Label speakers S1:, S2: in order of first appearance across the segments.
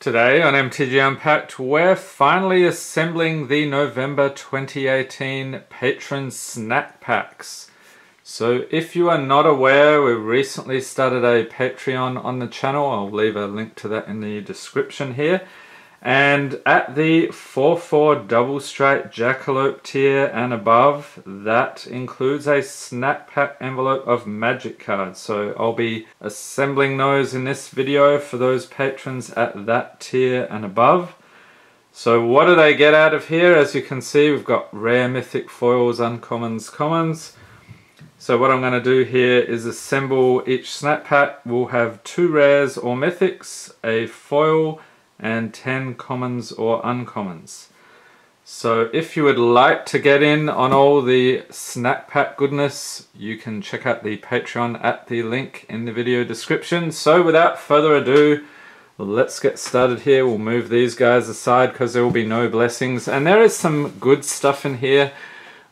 S1: Today on MTG Unpacked, we're finally assembling the November 2018 Patron Snack Packs. So if you are not aware, we recently started a Patreon on the channel. I'll leave a link to that in the description here. And at the 4-4 double straight jackalope tier and above, that includes a snack pack envelope of magic cards. So I'll be assembling those in this video for those patrons at that tier and above. So what do they get out of here? As you can see, we've got rare, mythic, foils, uncommons, commons. So what I'm going to do here is assemble each snack pack. We'll have two rares or mythics, a foil, and 10 commons or uncommons. So if you would like to get in on all the snack pack goodness, you can check out the Patreon at the link in the video description. So without further ado, let's get started here. We'll move these guys aside because there will be no blessings. And there is some good stuff in here.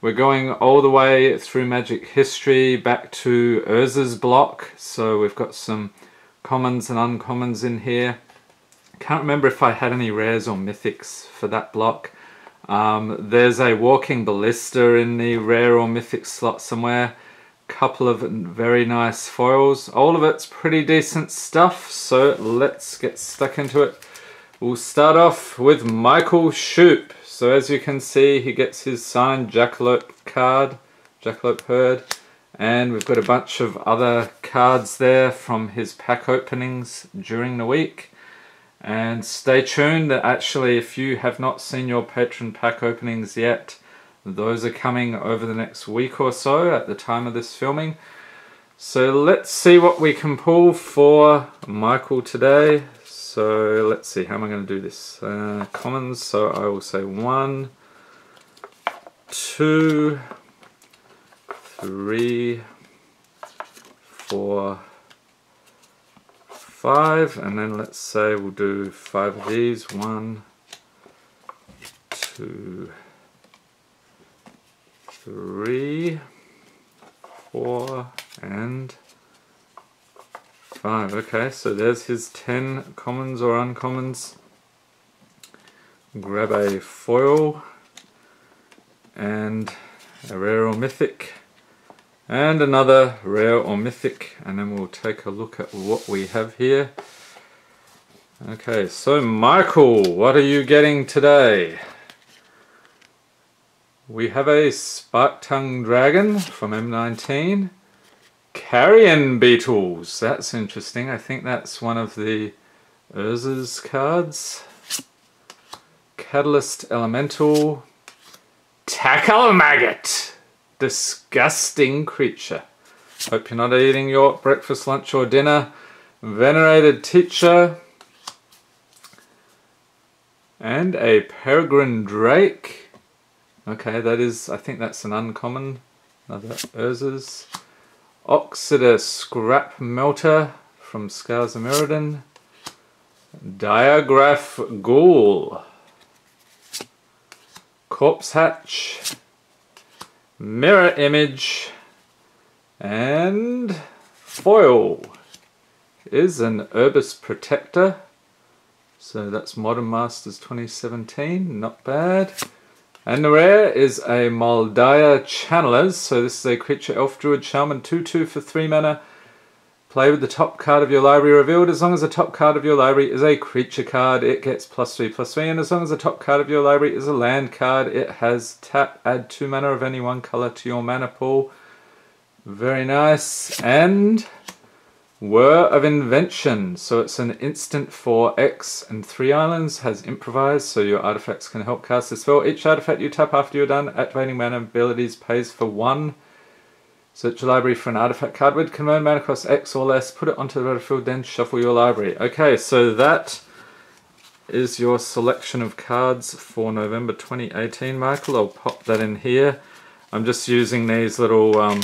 S1: We're going all the way through Magic history back to Urza's block. So we've got some commons and uncommons in here. Can't remember if I had any rares or mythics for that block. Um, there's a walking ballista in the rare or mythic slot somewhere. Couple of very nice foils. All of it's pretty decent stuff, so let's get stuck into it. We'll start off with Michael Shoop. So as you can see, he gets his signed Jackalope card, Jackalope Herd. And we've got a bunch of other cards there from his pack openings during the week. And stay tuned, that actually if you have not seen your patron pack openings yet, those are coming over the next week or so at the time of this filming. So let's see what we can pull for Michael today. So let's see, how am I going to do this? Uh, commons, so I will say one, two, three, four, five and then let's say we'll do five of these. One two three four and five. Okay so there's his 10 commons or uncommons. Grab a foil and a rare or mythic and another rare or mythic and then we'll take a look at what we have here. Okay so Michael what are you getting today? We have a spark tongue dragon from M19 carrion beetles. That's interesting. I think that's one of the Urza's cards. Catalyst elemental. Tackle maggot disgusting creature. Hope you're not eating your breakfast, lunch or dinner. Venerated teacher. And a peregrine drake. Okay, that is, I think that's an uncommon. Another Urza's. Oxida scrap melter from Scars of Mirrodin. Diregraf Ghoul. Corpse hatch mirror image and foil is an Urbis Protector. So that's Modern Masters 2017 not bad. And the rare is a Mul Daya Channelers. So this is a creature elf druid shaman 2-2 for 3 mana Play with the top card of your library revealed. As long as the top card of your library is a creature card, it gets plus 3 plus 3. And as long as the top card of your library is a land card, it has tap, add 2 mana of any one color to your mana pool. Very nice. And Whir of Invention. So it's an instant for X and 3 islands, has improvised, so your artifacts can help cast this spell. Each artifact you tap after you're done activating mana abilities pays for 1 Search your library for an artifact card with convert mana cost X or less, put it onto the battlefield, then shuffle your library. Okay, so that is your selection of cards for November 2018, Michael. I'll pop that in here. I'm just using these little um,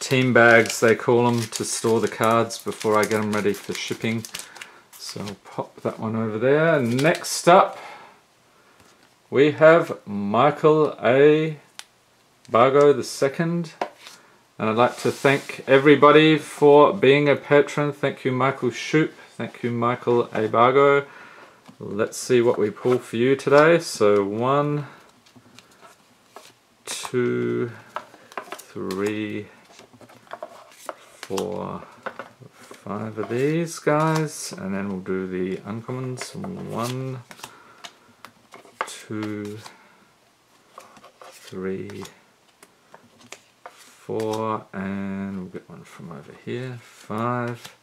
S1: team bags, they call them, to store the cards before I get them ready for shipping. So I'll pop that one over there. Next up, we have Michael A. Bargo II. And I'd like to thank everybody for being a patron. Thank you, Michael Shoop. Thank you, Michael Abago. Let's see what we pull for you today. So one, two, three, four, five of these guys, and then we'll do the uncommons. One, two, three, four, and we'll get one from over here. Five.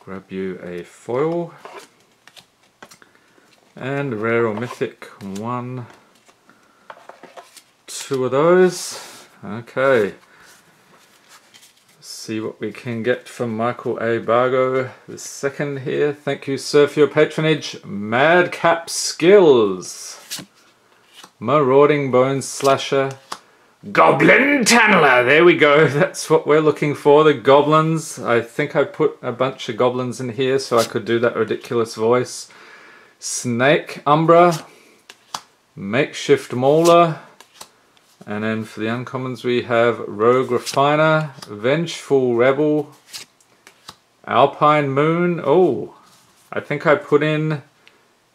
S1: Grab you a foil. And rare or mythic one. Two of those. Okay. See what we can get from Michael A. Bargo the second here. Thank you sir for your patronage. Madcap Skills. Marauding Bone Slasher Goblin Tunneler, there we go, that's what we're looking for, the goblins. I think I put a bunch of goblins in here so I could do that ridiculous voice. Snake Umbra, Makeshift Mauler, and then for the uncommons we have Rogue Refiner, Vengeful Rebel, Alpine Moon. Oh, I think I put in,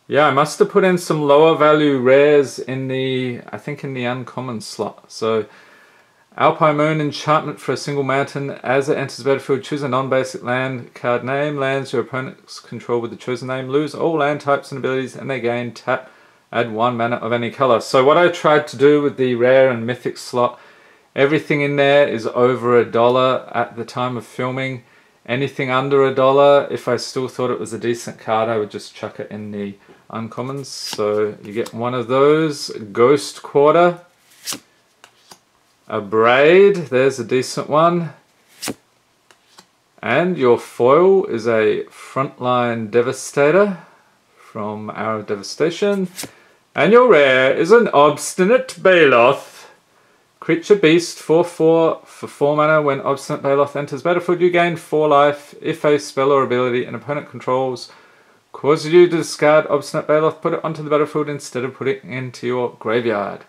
S1: yeah, I must have put in some lower value rares in the, I think in the uncommon slot. So Alpine Moon enchantment for a single mountain. As it enters the battlefield, choose a non-basic land card name. Lands your opponents control with the chosen name. Lose all land types and abilities and they gain tap. Add one mana of any color. So what I tried to do with the rare and mythic slot, everything in there is over a dollar at the time of filming. Anything under a dollar, if I still thought it was a decent card, I would just chuck it in the uncommons. So you get one of those. Ghost Quarter a braid, there's a decent one. And your foil is a Frontline Devastator from of Devastation. And your rare is an Obstinate Baloth. Creature Beast 4-4 for 4 mana. When Obstinate Baloth enters battlefield, you gain 4 life. If a spell or ability an opponent controls causes you to discard Obstinate Baloth, put it onto the battlefield instead of putting it into your graveyard.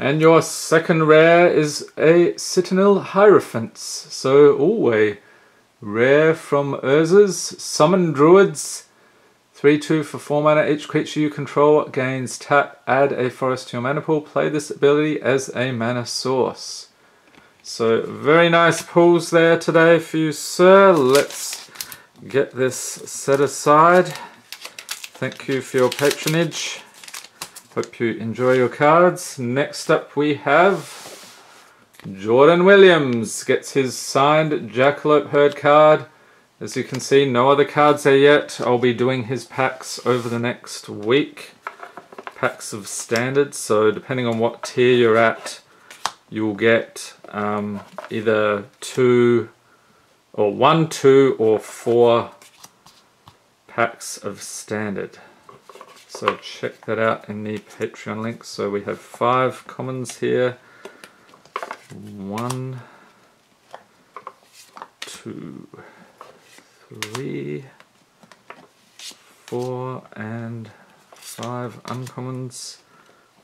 S1: And your second rare is a Citanul Hierophants. So, oh, a rare from Urza's. Summon Druids. 3-2 for 4 mana. Each creature you control gains tap. Add a forest to your mana pool. Play this ability as a mana source. So, very nice pulls there today for you, sir. Let's get this set aside. Thank you for your patronage. Hope you enjoy your cards. Next up we have Jordan Williams gets his signed Jackalope Herd card. As you can see, no other cards there yet. I'll be doing his packs over the next week. Packs of standards, so depending on what tier you're at, you'll get um, either two or one, two, or four packs of standard. So check that out in the Patreon link. So we have five commons here. One, two, three, four, and five uncommons.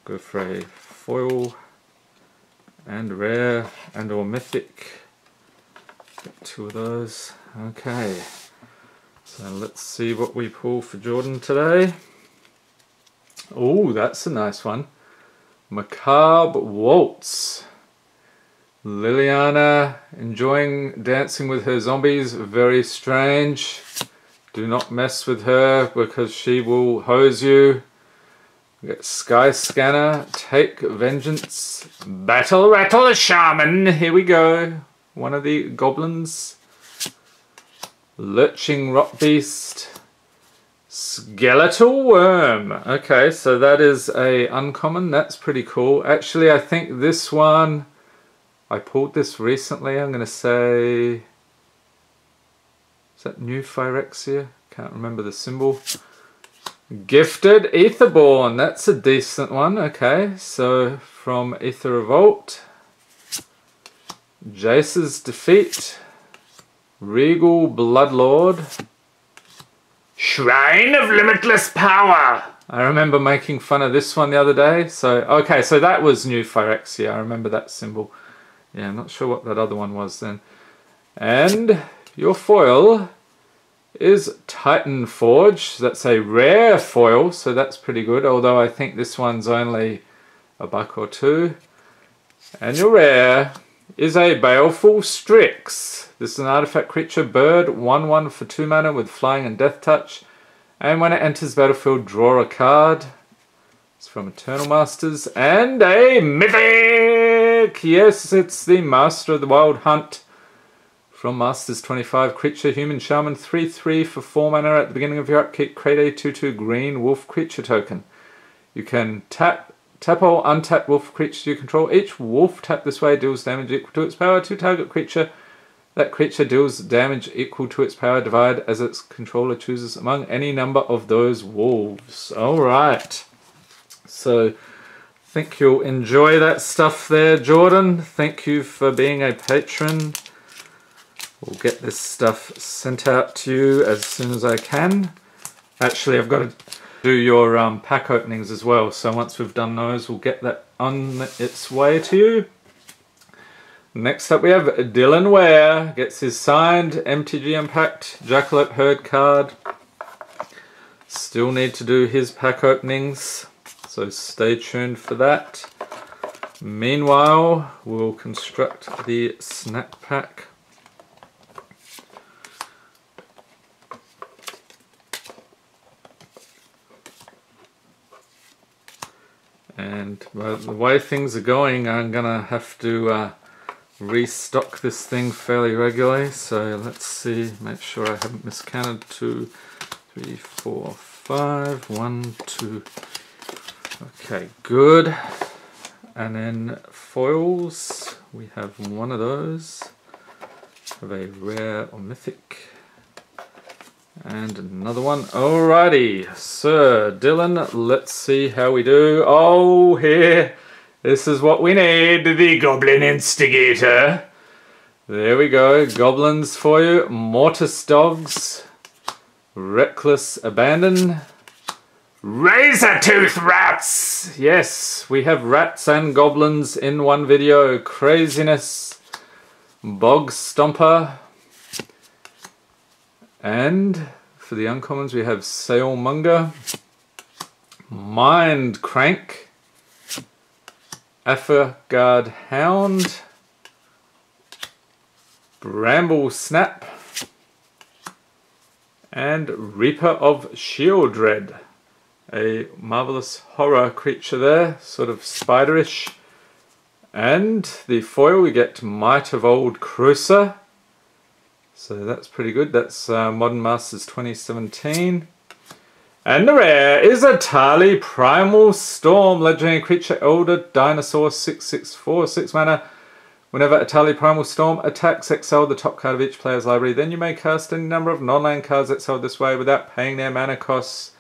S1: Go for a foil and rare and or mythic. Two of those. Okay. So let's see what we pull for Jordan today. Oh, that's a nice one. Macabre Waltz. Liliana enjoying dancing with her zombies. Very strange. Do not mess with her because she will hose you. We get Sky Scanner. Take Vengeance. Battle Rattle Shaman. Here we go. One of the goblins. Lurching Rotbeast. Skeletal Worm. Okay, so that is a uncommon. That's pretty cool. Actually, I think this one, I pulled this recently. I'm going to say, is that New Phyrexia? Can't remember the symbol. Gifted Aetherborn. That's a decent one. Okay, so from Aether Revolt. Jace's Defeat. Regal Bloodlord. Shrine of Limitless Power. I remember making fun of this one the other day. So, okay, so that was New Phyrexia. I remember that symbol. Yeah, I'm not sure what that other one was then. And your foil is Titan Forge. That's a rare foil, so that's pretty good, although I think this one's only a buck or two. And your rare is a Baleful Strix. This is an artifact creature, bird, 1-1 for 2 mana with flying and death touch. And when it enters battlefield, draw a card. It's from Eternal Masters. And a Mythic! Yes, it's the Master of the Wild Hunt. From Masters 25, creature, human shaman, 3-3 for 4 mana at the beginning of your upkeep, create a 2-2 green wolf creature token. You can tap Tap all untapped wolf creatures you control. Each wolf tap this way deals damage equal to its power to target creature. That creature deals damage equal to its power divide as its controller chooses among any number of those wolves. Alright. So, think you'll enjoy that stuff there, Jordan. Thank you for being a patron. We'll get this stuff sent out to you as soon as I can. Actually, I've got to do your um, pack openings as well. So once we've done those, we'll get that on its way to you. Next up we have Dylan Ware, gets his signed MTG Unpacked Jackalope Herd card. Still need to do his pack openings, so stay tuned for that. Meanwhile, we'll construct the snack pack and the way things are going I'm gonna have to uh, restock this thing fairly regularly. So let's see make sure I haven't miscounted. Two three four five one two. Okay good. And then foils. We have one of those have a rare or mythic and another one. Alrighty, Sir Dylan, let's see how we do. Oh, here. This is what we need. The Goblin Instigator. There we go. Goblins for you. Mortis Dogs. Reckless Abandon. Razor Tooth Rats! Yes, we have rats and goblins in one video. Craziness. Bog Stomper. And for the uncommons we have Sailmonger, Mind Crank, Guard Hound, Bramble Snap, and Reaper of Sheoldred. A marvelous horror creature there, sort of spiderish. And the foil we get Might of Old Krosa, so that's pretty good. That's uh, Modern Masters 2017. And the rare is Etali Primal Storm, legendary creature, Elder Dinosaur, 664, 6 mana. Whenever Etali Primal Storm attacks, exile the top card of each player's library. Then you may cast any number of non-land cards exiled this way without paying their mana costs.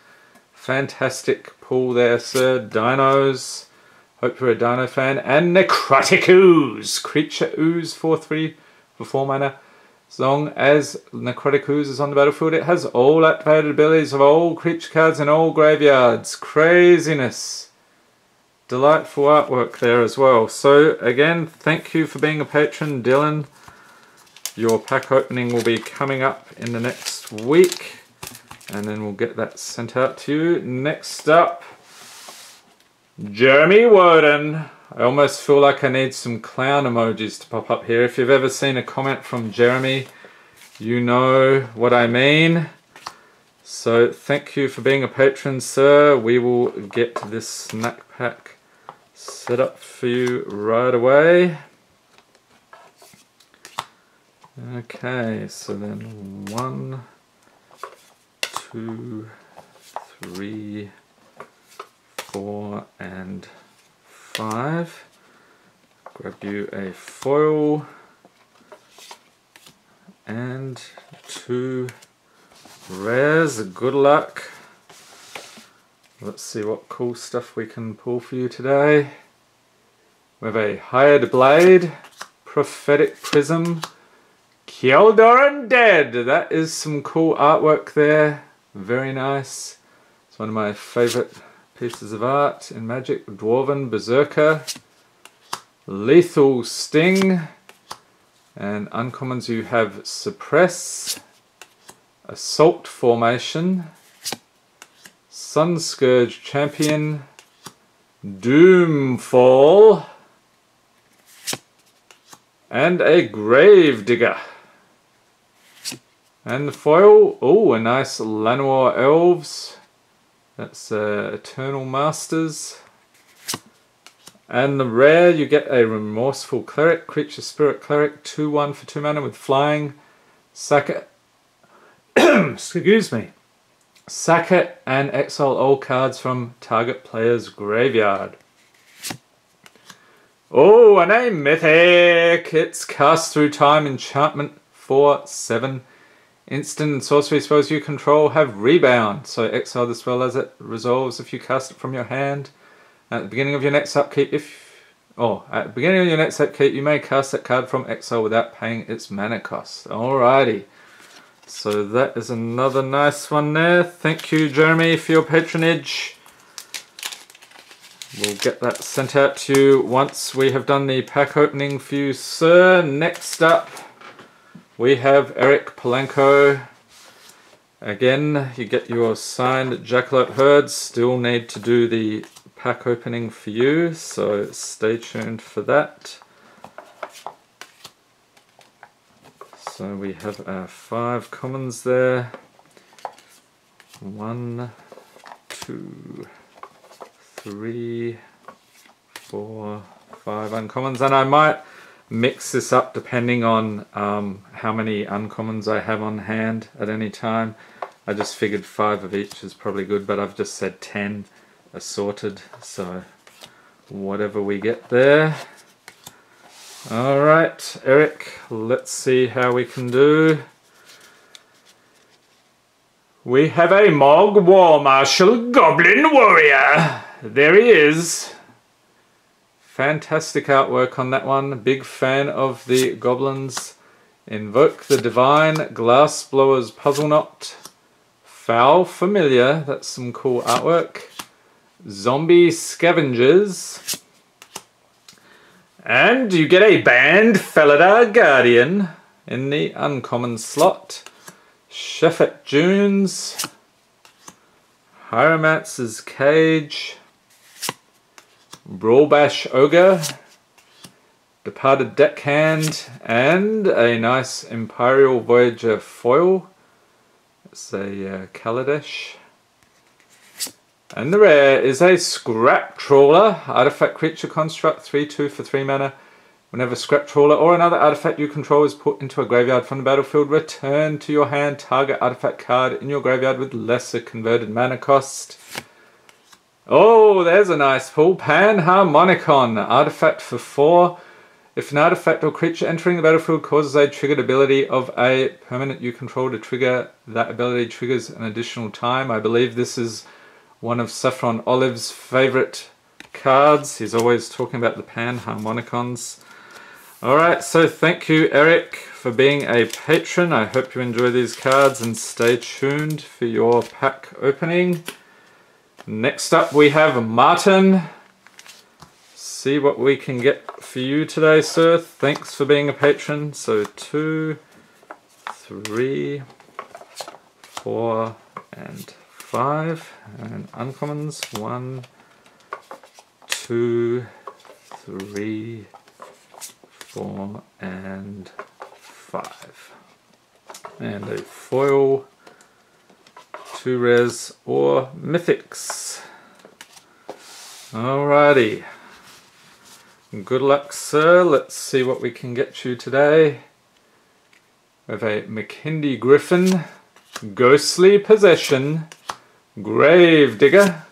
S1: Fantastic pull there, sir. Dinos. Hope you're a Dino fan. And Necrotic Ooze. Creature Ooze, 4-3 for 4 mana. As long as Necrotic Ooze is on the battlefield, it has all activated abilities of all creature cards in all graveyards. Craziness. Delightful artwork there as well. So again, thank you for being a patron, Dylan. Your pack opening will be coming up in the next week. And then we'll get that sent out to you. Next up, Jeremy Woden. I almost feel like I need some clown emojis to pop up here. If you've ever seen a comment from Jeremy, you know what I mean. So thank you for being a patron, sir. We will get this snack pack set up for you right away. Okay, so then one, two, three, four, and five. Grab you a foil and two rares. Good luck. Let's see what cool stuff we can pull for you today. We have a Hired Blade, Prophetic Prism, Kjeldoran Dead. That is some cool artwork there. Very nice. It's one of my favorite Pieces of Art in Magic, Dwarven Berserker, Lethal Sting, and uncommons you have Suppress, Assault Formation, Sun Scourge Champion, Doomfall, and a Gravedigger. And the foil, oh, a nice Llanowar Elves. That's uh, Eternal Masters. And the rare, you get a Remorseful Cleric, Creature Spirit Cleric, 2-1 for 2 mana with Flying. Sack it. Excuse me. Sack it and exile all cards from target player's graveyard. Oh, and a Mythic! It's cast through time enchantment 4-7 Instant sorcery spells you control have rebound, so exile the spell as it resolves if you cast it from your hand. At the beginning of your next upkeep, if oh, at the beginning of your next upkeep, you may cast that card from exile without paying its mana cost. Alrighty. So that is another nice one there. Thank you, Jeremy, for your patronage. We'll get that sent out to you once we have done the pack opening for you, sir. Next up, we have Eric Polanco. Again, you get your signed Jackalope Herds. Still need to do the pack opening for you, so stay tuned for that. So we have our five commons there. One, two, three, four, five uncommons, and I might mix this up depending on um, how many uncommons I have on hand at any time. I just figured five of each is probably good, but I've just said 10 assorted, so whatever we get there. Alright, Eric, let's see how we can do. We have a Mogg War Marshal Goblin Warrior. There he is. Fantastic artwork on that one. Big fan of the goblins. Invoke the Divine Glassblower's Puzzle Knot. Foul Familiar. That's some cool artwork. Zombie Scavengers. And you get a Banned Felidar Guardian in the uncommon slot. Shefet Dunes. Hieromancer's Cage. Brawlbash Ogre, Departed Deckhand, and a nice Imperial Voyager foil. It's a uh, Kaladesh. And the rare is a Scrap Trawler, artifact creature construct, 3-2 for 3 mana. Whenever Scrap Trawler or another artifact you control is put into a graveyard from the battlefield, return to your hand target artifact card in your graveyard with lesser converted mana cost. Oh, there's a nice pull. Panharmonicon, artifact for four. If an artifact or creature entering the battlefield causes a triggered ability of a permanent you control to trigger, that ability triggers an additional time. I believe this is one of Saffron Olive's favorite cards. He's always talking about the Panharmonicons. Alright, so thank you Eric for being a patron. I hope you enjoy these cards and stay tuned for your pack opening. Next up we have Martin. See what we can get for you today, sir. Thanks for being a patron. So two, three, four, and five. And uncommons, one, two, three, four, and five. And a foil two res or mythics. Alrighty. Good luck, sir. Let's see what we can get you today. We have a Makindi Griffin, Ghostly Possession, Grave Digger,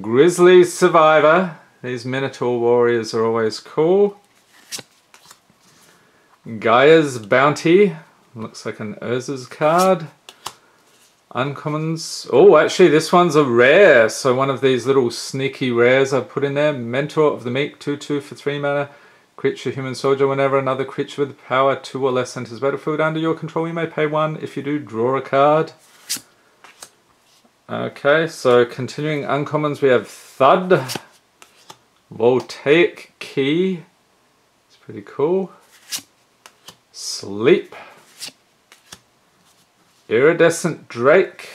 S1: Grizzly Survivor. These Minotaur warriors are always cool. Gaia's Bounty. Looks like an Urza's card. Uncommons. Oh, actually, this one's a rare. So one of these little sneaky rares I've put in there. Mentor of the Meek, 2-2 for 3 mana. Creature, human soldier. Whenever another creature with power 2 or less enters battlefield under your control, you may pay 1. If you do, draw a card. Okay, so continuing uncommons, we have Thud. Voltaic Key. It's pretty cool. Sleep. Iridescent Drake.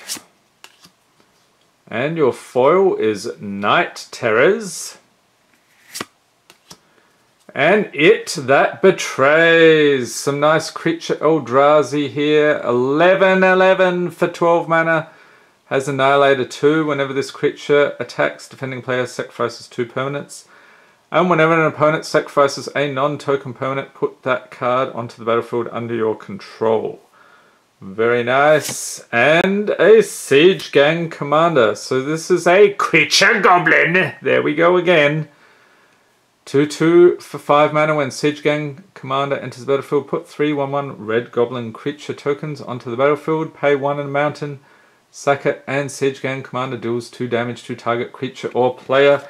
S1: And your foil is Night Terrors. And it that betrays. Some nice creature Eldrazi here. 11 11 for 12 mana. Has Annihilator 2 whenever this creature attacks. Defending player sacrifices two permanents. And whenever an opponent sacrifices a non-token permanent, put that card onto the battlefield under your control. Very nice. And a Siege Gang Commander. So this is a Creature Goblin. There we go again. 2-2 for 5 mana when Siege Gang Commander enters the battlefield. Put 3 1-1 Red Goblin creature tokens onto the battlefield. Pay 1 in a mountain. Sack it and Siege Gang Commander deals 2 damage to target creature or player.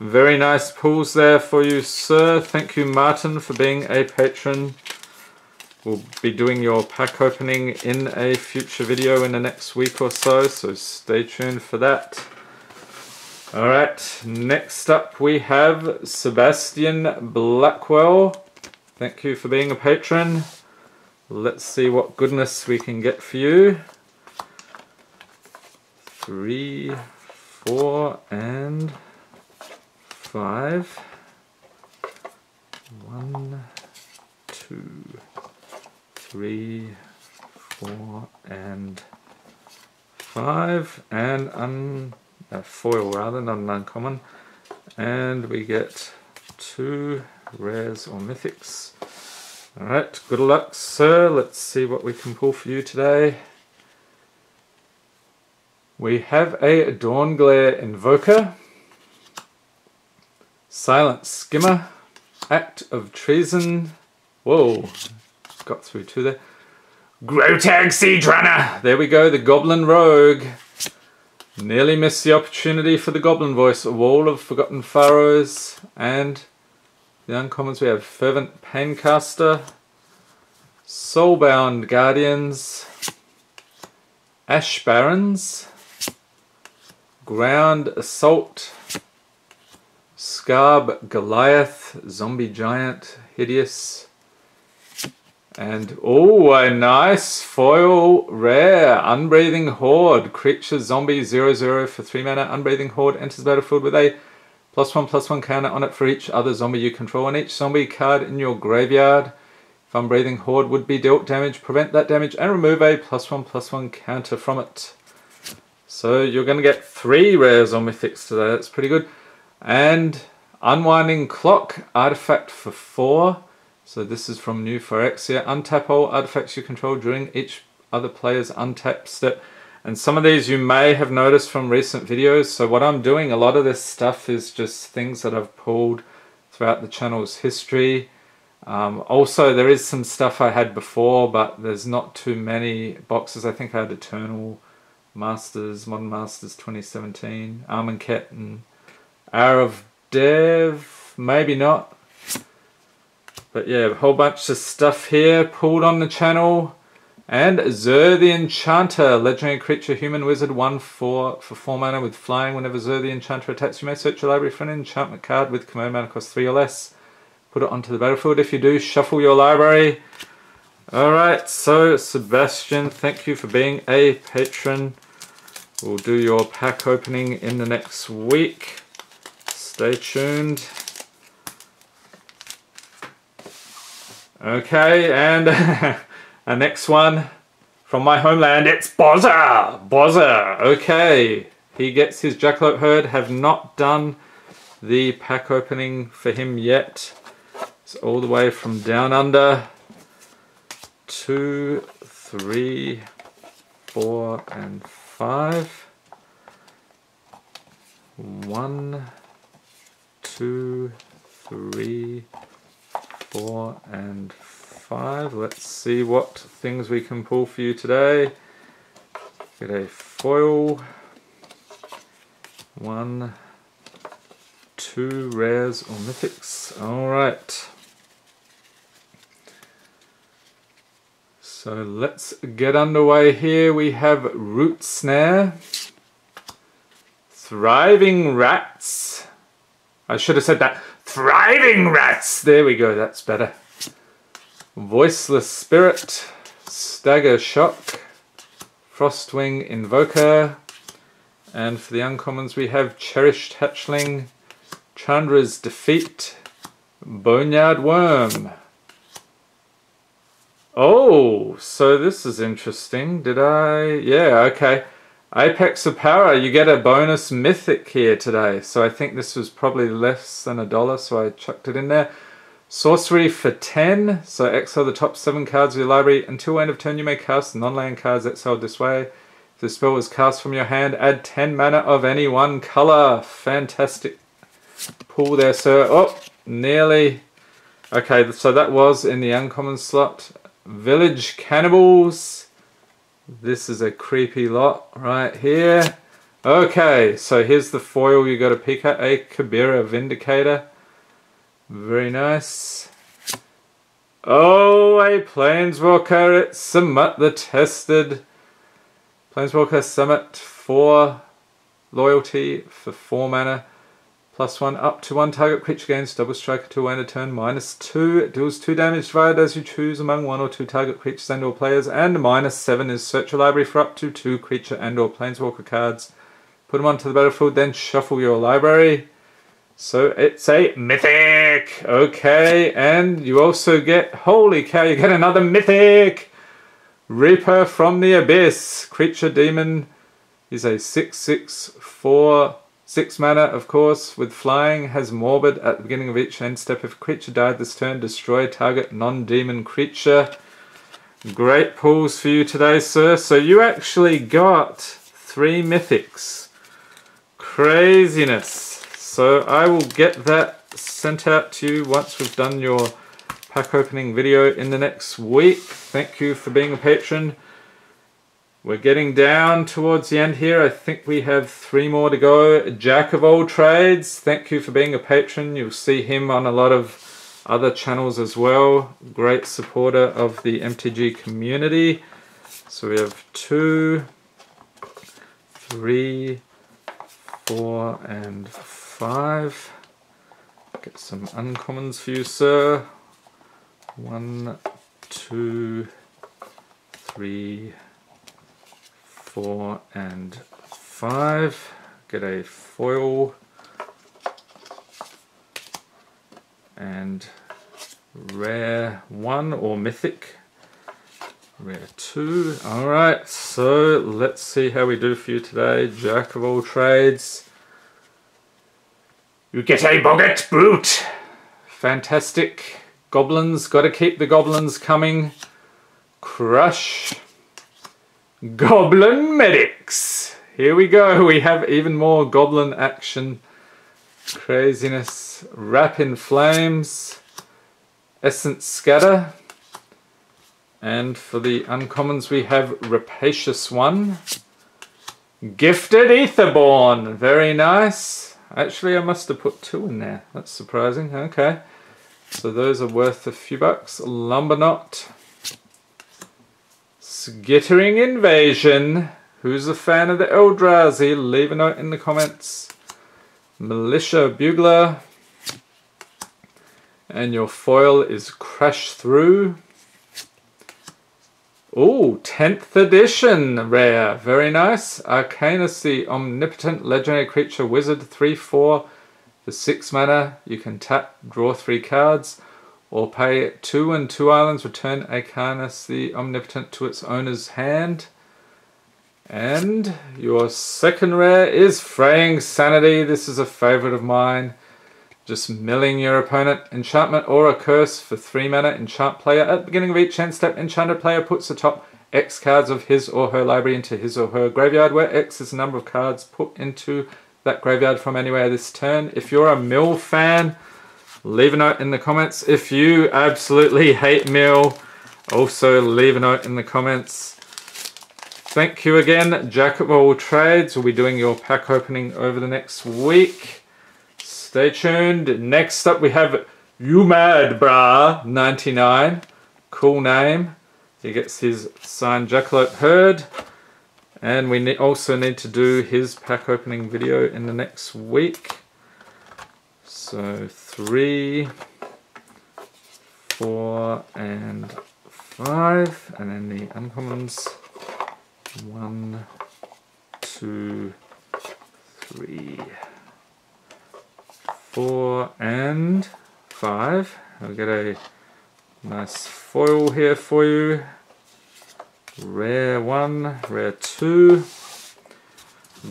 S1: Very nice pulls there for you, sir. Thank you, Martin, for being a patron. We'll be doing your pack opening in a future video in the next week or so, so stay tuned for that. Alright, next up we have Sebastian Blackwell. Thank you for being a patron. Let's see what goodness we can get for you. Three, four, and five. One, two three, four, and five, and un, uh, foil rather, not an uncommon. And we get two rares or mythics. Alright, good luck, sir. Let's see what we can pull for you today. We have a Dawnglare Invoker, Silent Skimmer, Act of Treason. Whoa, got through to the Grotag Siege Runner. There we go, the Goblin Rogue. Nearly missed the opportunity for the Goblin voice. A Wall of Forgotten Pharaohs and the uncommons we have Fervent Paincaster, Soulbound Guardians, Ash Barrens, Ground Assault, Scarb Goliath, Zombie Giant, Hideous, and oh, a nice foil rare. Unbreathing Horde. Creature Zombie 0-0 for 3 mana. Unbreathing Horde enters the battlefield with a plus 1 plus 1 counter on it for each other zombie you control. And each zombie card in your graveyard, if Unbreathing Horde would be dealt damage, prevent that damage and remove a plus 1 plus 1 counter from it. So you're going to get 3 rares on Mythics today. That's pretty good. And Unwinding Clock. Artifact for 4. So this is from New Phyrexia. Untap all artifacts you control during each other player's untap step. And some of these you may have noticed from recent videos. So what I'm doing, a lot of this stuff is just things that I've pulled throughout the channel's history. Um, also, there is some stuff I had before, but there's not too many boxes. I think I had Eternal Masters, Modern Masters 2017, Amonkhet and Hour of Dev, maybe not. But yeah, a whole bunch of stuff here pulled on the channel. And Zur the Enchanter, legendary creature, human wizard, 1 4 for 4 mana with flying. Whenever Zur the Enchanter attacks, you may search your library for an enchantment card with command mana cost 3 or less. Put it onto the battlefield. If you do, shuffle your library. Alright, so Sebastian, thank you for being a patron. We'll do your pack opening in the next week. Stay tuned. Okay, and a next one from my homeland, it's Bozza! Bozza, okay. He gets his Jackalope Herd, have not done the pack opening for him yet. It's all the way from down under. Two, three, four, and five. One, two, three, and five. Let's see what things we can pull for you today. Get a foil, one, two rares or mythics. All right. So let's get underway here. We have Root Snare, Thriving Rats. I should have said that. Thriving rats! There we go, that's better. Voiceless Spirit, Stagger Shock, Frostwing Invoker. And for the uncommons we have Cherished Hatchling, Chandra's Defeat, Boneyard Worm. Oh, so this is interesting. Did I? Yeah, okay. Apex of Power, you get a bonus mythic here today. So I think this was probably less than a dollar, so I chucked it in there. Sorcery for 10, so exile the top 7 cards of your library. Until end of turn you may cast non-land cards exiled this way. If the spell was cast from your hand, add 10 mana of any one colour. Fantastic pull there, sir. Oh, nearly. Okay, so that was in the uncommon slot. Village Cannibals. This is a creepy lot right here. Okay, so here's the foil you got to pick at. A Kabira Vindicator. Very nice. Oh, a Planeswalker, it's Samut the Tested. Planeswalker Samut 4 loyalty for 4 mana. Plus 1 up to 1 target creature gains double strike to end a turn. Minus 2 it deals 2 damage divided as you choose among 1 or 2 target creatures and or players. And minus 7 is search your library for up to 2 creature and or planeswalker cards. Put them onto the battlefield then shuffle your library. So it's a mythic. Okay, and you also get, holy cow, you get another mythic. Reaper from the Abyss. Creature Demon is a 6-6 4 6 mana, of course, with flying, has Morbid at the beginning of each end step. If a creature died this turn, destroy target non-demon creature. Great pulls for you today, sir. So you actually got three mythics. Craziness. So I will get that sent out to you once we've done your pack opening video in the next week. Thank you for being a patron. We're getting down towards the end here. I think we have three more to go. Jack of all trades, thank you for being a patron. You'll see him on a lot of other channels as well. Great supporter of the MTG community. So we have two, three, four, and five. Get some uncommons for you, sir. One, two, three, four, and five. Get a foil and rare one or mythic. Rare two. Alright, so let's see how we do for you today. Jack of all trades. You get a Boggart Brute! Fantastic. Goblins, gotta keep the goblins coming. Crush. Goblin Medics! Here we go, we have even more goblin action. Craziness. Wrap in Flames. Essence Scatter. And for the uncommons we have Rapacious One. Gifted Aetherborn, very nice. Actually, I must have put two in there. That's surprising. Okay. So those are worth a few bucks. Lumberknot. Skittering Invasion. Who's a fan of the Eldrazi? Leave a note in the comments. Militia Bugler. And your foil is Crash Through. Oh, 10th edition rare. Very nice. Arcanis, the omnipotent legendary creature wizard, 3 4 for 6 mana. You can tap, draw 3 cards, or pay 2 and 2 islands, return Arcanis, the omnipotent, to its owner's hand. And your second rare is Fraying Sanity. This is a favorite of mine. Just milling your opponent. Enchantment or a curse for 3 mana. Enchant player. At the beginning of each end step, enchanted player puts the top X cards of his or her library into his or her graveyard, where X is the number of cards put into that graveyard from anywhere this turn. If you're a mill fan, leave a note in the comments. If you absolutely hate mill, also leave a note in the comments. Thank you again, Jack of all trades. We'll be doing your pack opening over the next week. Stay tuned. Next up we have You Mad Brah 99. Cool name. He gets his signed Jackalope Herd. And we ne also need to do his pack opening video in the next week. So three, four, and five. And then the uncommons. One, two, three, four, and five. I'll get a nice foil here for you. Rare one, rare two.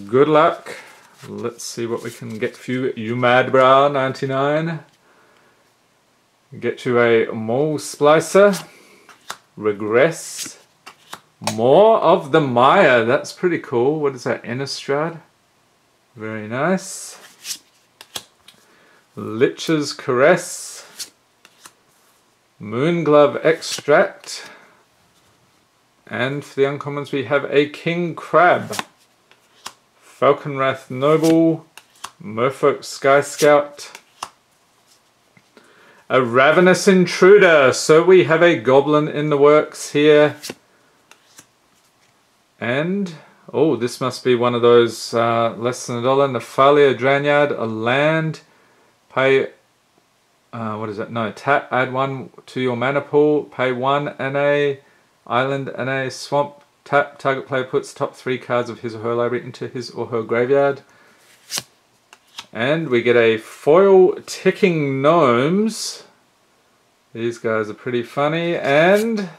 S1: Good luck. Let's see what we can get for you. You Mad Bra 99. Get you a Maul Splicer. Regress. Maw of the Mire. That's pretty cool. What is that? Innistrad. Very nice. Lich's Caress. Moonglove Extract. And for the uncommons we have a King Crab. Falkenrath Noble. Merfolk Sky Scout. A Ravenous Intruder. So we have a Goblin in the works here. And, oh, this must be one of those uh, less than a dollar. Nephalia Drownyard, a land. Pay, uh, what is it? No, tap, add one to your mana pool. Pay one and a island and a swamp. Tap, target player puts top three cards of his or her library into his or her graveyard. And we get a foil ticking gnomes. These guys are pretty funny. And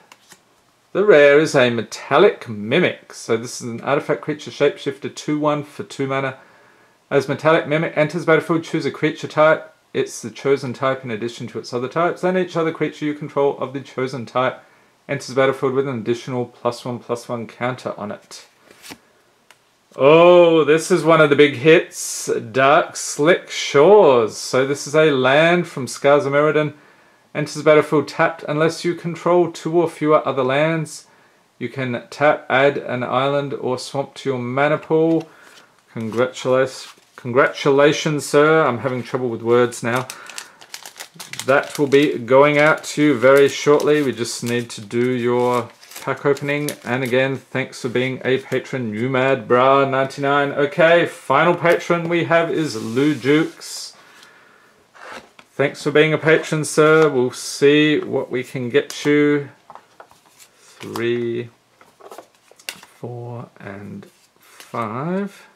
S1: the rare is a Metallic Mimic. So this is an artifact creature shapeshifter 2-1 for 2 mana. As Metallic Mimic enters battlefield, choose a creature type. It's the chosen type in addition to its other types. Then each other creature you control of the chosen type enters battlefield with an additional plus 1 plus 1 counter on it. Oh, this is one of the big hits. Darkslick Shores. So this is a land from Scars of Mirrodin. Enters battlefield tapped unless you control two or fewer other lands. You can tap, add an island or swamp to your mana pool. Congratulations, congratulations, sir. I'm having trouble with words now. That will be going out to you very shortly. We just need to do your pack opening. And again, thanks for being a patron, Umad Bra 99. Okay, final patron we have is Lou Jukes. Thanks for being a patron, sir. We'll see what we can get you. Three, four, and five.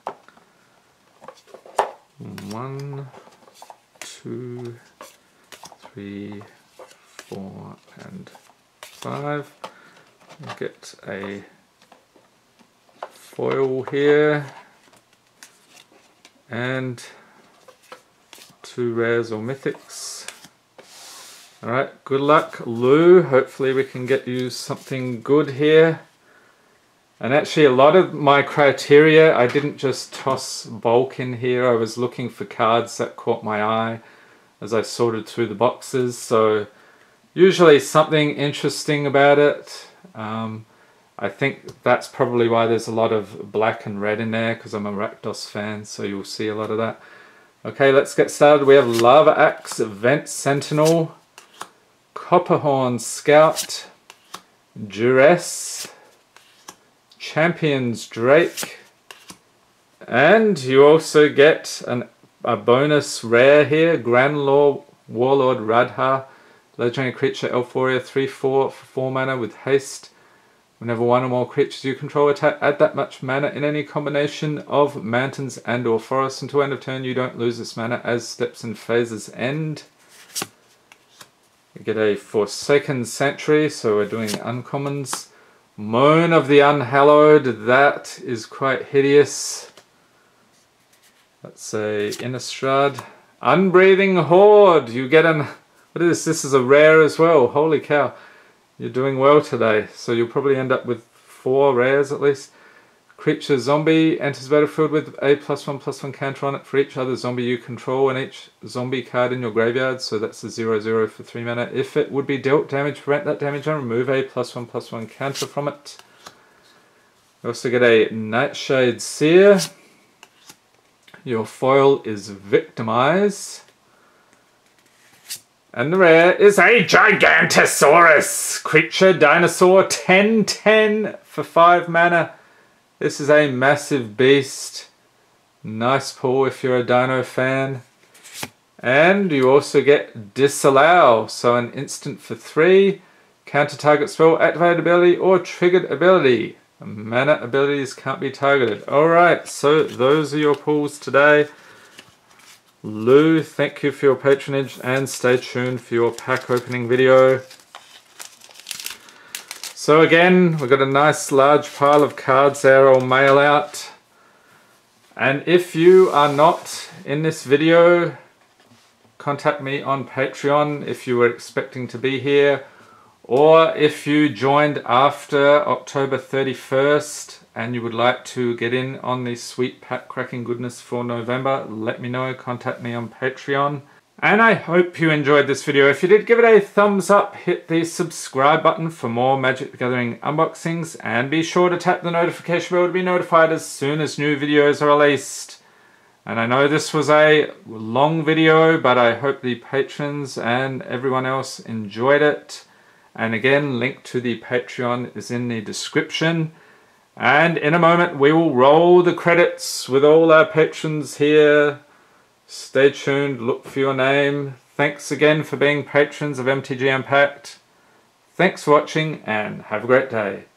S1: One, two, three, four, and five. Get a foil here and two rares or mythics. Alright, good luck Lou. Hopefully we can get you something good here. And actually a lot of my criteria, I didn't just toss bulk in here. I was looking for cards that caught my eye as I sorted through the boxes. So usually something interesting about it. Um, I think that's probably why there's a lot of black and red in there because I'm a Rakdos fan. So you'll see a lot of that. Okay, let's get started. We have Lava Axe, Vent Sentinel, Copperhorn Scout, Duress, Champions Drake, and you also get an, a bonus rare here, Grand Law Warlord Radha, legendary creature Elf Warrior 3-4 for 4 mana with haste. Whenever one or more creatures you control attack, add that much mana in any combination of mountains and or forests until end of turn. You don't lose this mana as steps and phases end. We get a Forsaken Sanctuary, so we're doing uncommons. Moan of the Unhallowed, that is quite hideous. That's say Innistrad. Unbreathing Horde, you get an... What is this? This is a rare as well, holy cow. You're doing well today, so you'll probably end up with four rares at least. Creature zombie enters battlefield with a plus one plus one counter on it for each other zombie you control and each zombie card in your graveyard. So that's a zero zero for three mana. If it would be dealt damage, prevent that damage and remove a plus one plus one counter from it. We also get a Nightshade Seer. Your foil is Victimize. And the rare is a Gigantosaurus! Creature Dinosaur 10-10 for 5 mana. This is a massive beast. Nice pull if you're a dino fan. And you also get Disallow, so an instant for 3. Counter target spell, activated ability, or triggered ability. Mana abilities can't be targeted. Alright, so those are your pulls today. Lou, thank you for your patronage and stay tuned for your pack opening video. So again, we've got a nice large pile of cards there I'll mail out. And if you are not in this video, contact me on Patreon if you were expecting to be here or if you joined after October 31st and you would like to get in on the sweet pack cracking goodness for November, let me know. Contact me on Patreon. And I hope you enjoyed this video. If you did, give it a thumbs up, hit the subscribe button for more Magic the Gathering unboxings, and be sure to tap the notification bell to be notified as soon as new videos are released. And I know this was a long video, but I hope the patrons and everyone else enjoyed it. And again, link to the Patreon is in the description. And in a moment, we will roll the credits with all our patrons here. Stay tuned, look for your name. Thanks again for being patrons of MTG Unpacked. Thanks for watching and have a great day.